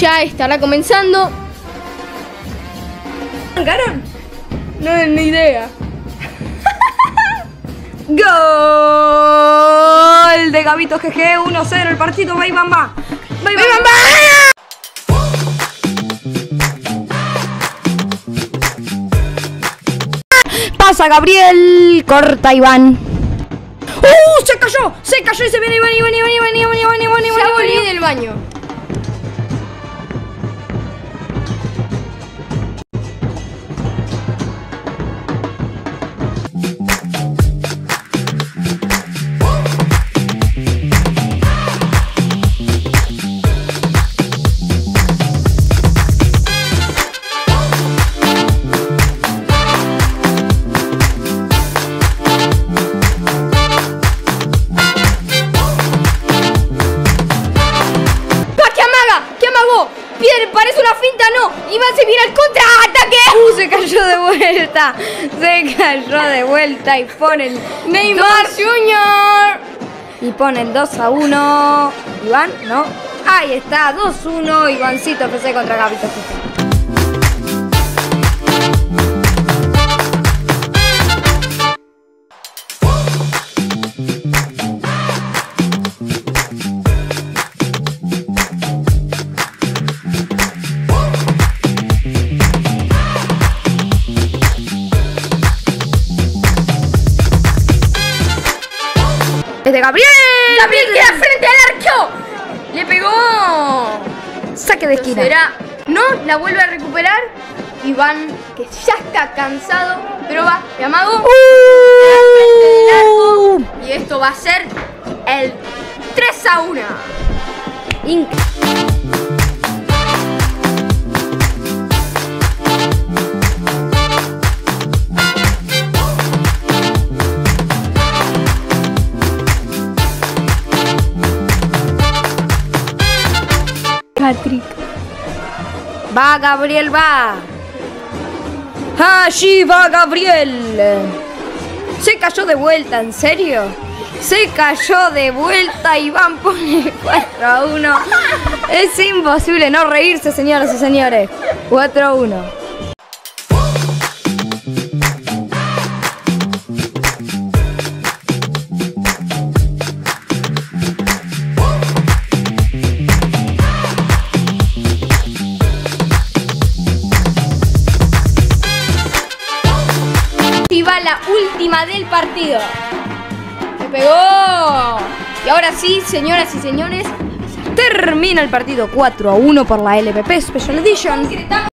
ya estará comenzando. ¿Arrancaron? No, ni idea. Gol de Gabito GG 1-0 el partido. Bye, bamba. Bye, bamba. Pasa Gabriel, corta Iván. ¡Uh! Se cayó, se cayó y se viene Iván, Iván, Iván, Iván, Iván, Iván, Iván, Iván, Ya Iván, volví Iván. del baño. ¡Pa! Una finta, no. Iván se viene al contraataque. Uh, se cayó de vuelta. Se cayó de vuelta y pone el Neymar Junior. Y pone el 2 a 1. Iván, no. Ahí está, 2-1. Ivancito FC contra Gabito Gabriel. Gabriel queda frente al arco. Le pegó. Saque de esquina. Será. No, la vuelve a recuperar. Iván, que ya está cansado, pero va, de amago. frente del arco. Y esto va a ser el 3 a 1. Inc- Patrick. Va, Gabriel, va. Allí va Gabriel. Se cayó de vuelta, ¿en serio? Se cayó de vuelta y van pone 4 a 1. Es imposible no reírse, señoras y señores. 4 a 1. Y va la última del partido. Le pegó. Y ahora sí, señoras y señores, Termina el partido 4 a 1 por la LPP Special Edition.